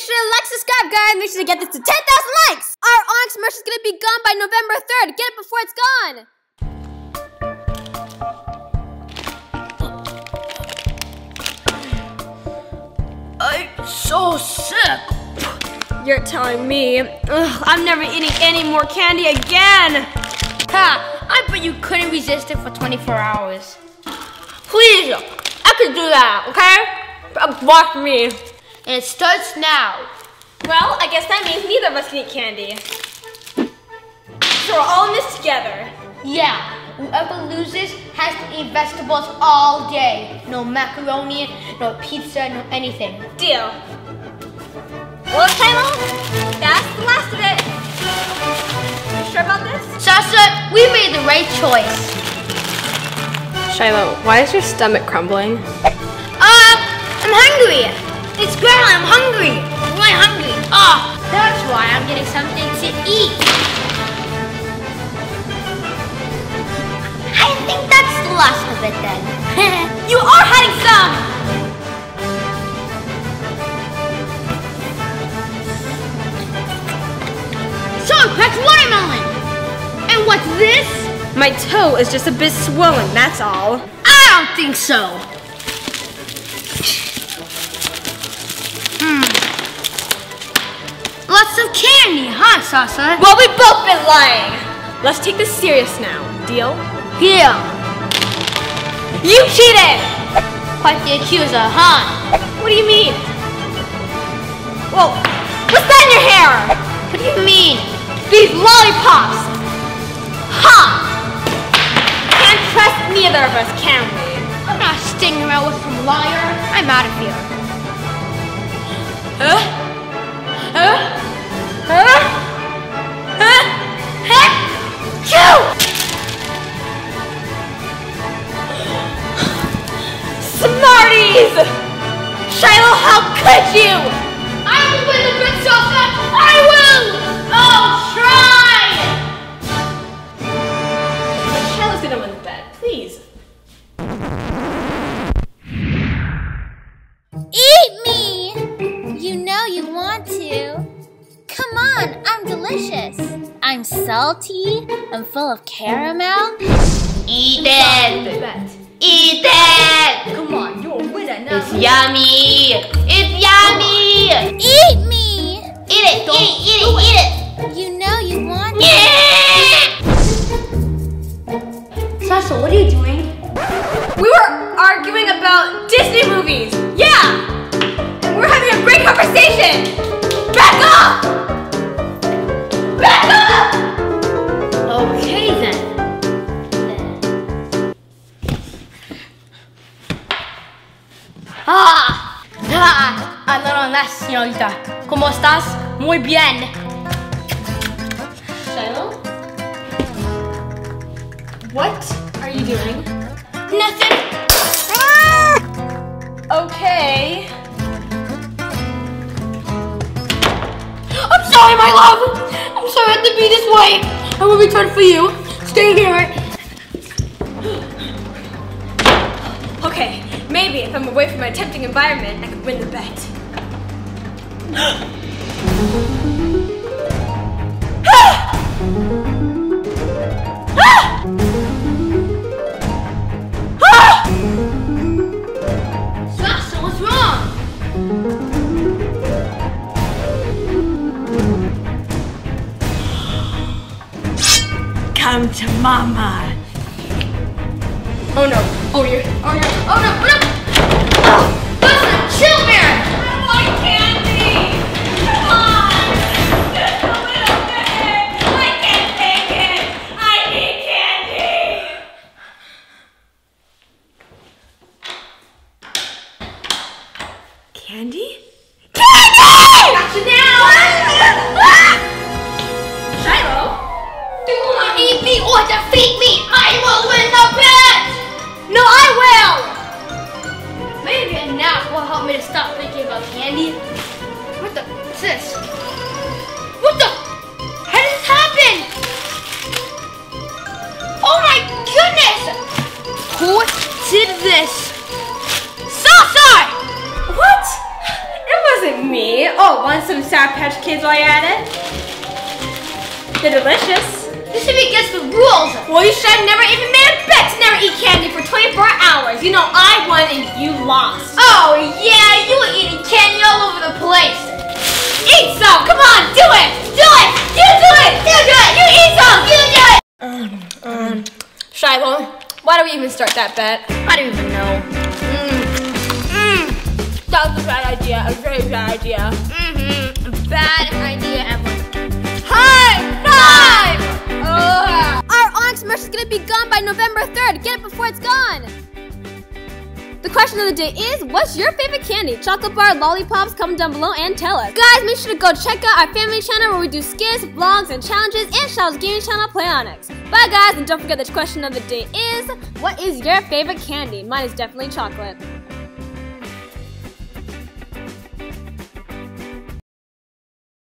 make sure to like, subscribe, guys. Make sure to get this to 10,000 likes. Our Onyx merch is gonna be gone by November 3rd. Get it before it's gone. I'm so sick. You're telling me. Ugh, I'm never eating any more candy again. Ha! I bet you couldn't resist it for 24 hours. Please, I could do that, okay? Watch me. And it starts now. Well, I guess that means neither of us can eat candy. So we're all in this together. Yeah, whoever loses has to eat vegetables all day. No macaroni, no pizza, no anything. Deal. Well, Shiloh, that's the last of it. You sure about this? Shasha, we made the right choice. Shiloh, why is your stomach crumbling? Uh, I'm hungry. It's Grandma, I'm hungry. Really hungry. Oh, that's why I'm getting something to eat. I think that's the last of it then. You are hiding some! so, that's watermelon. And what's this? My toe is just a bit swollen, that's all. I don't think so. Lots of candy, huh, Shasha? Well, we've both been lying. Let's take this serious now. Deal? Deal. You cheated! Quite the accuser, huh? What do you mean? Whoa, what's that in your hair? What do you mean? These lollipops! Ha! Can't trust neither of us, can we? I'm not sticking around with some liar. I'm out of here. Huh? Huh? Huh? Delicious. I'm salty, I'm full of caramel. Eat it. Eat it. Come on, you're a winner now. It's yummy. It's yummy. Eat me! Eat it. Eat it. Eat it. Eat it. You know you want to. Yeah. Shasha, what are you doing? We were arguing about Disney movies. Yeah! Ah, ah, another on that, señorita. ¿Cómo estás? Muy bien. Shiloh? What are you doing? Nothing. Okay. I'm sorry, my love. I'm sorry I had to be this way. I will return for you. Stay here. Okay, maybe if I'm away from my tempting environment, I could win the bet. Shasha, what's wrong? Come to mama. Oh no. Oh you oh, oh no! Oh no! Oh no! Me to stop thinking about candy. What the? What's this? What the? How did this happen? Oh my goodness! Who did this? Shasha! What? It wasn't me. Oh, wanna some Sour Patch Kids while you're at it. They're delicious. This should be against the rules. Well, you should never even made a bet to never eat candy for 24 hours. You know, I won and you lost. Oh some! Come on, do it! Do it! You do it! You do it! You eat some! You do it! Um, um, Shiloh, why do we even start that bet? I don't even know. That was a bad idea. A very bad idea. Mm-hmm. Bad idea ever. High five! Ugh. Our Onyx merch is gonna be gone by November 3rd. Get it before it's gone. The question of the day is, what's your favorite candy? Chocolate bar, lollipops, comment down below and tell us. Guys, make sure to go check out our family channel where we do skits, vlogs, and challenges, and Shadow's gaming channel, Play Onyx. Bye guys, and don't forget the question of the day is, what is your favorite candy? Mine is definitely chocolate.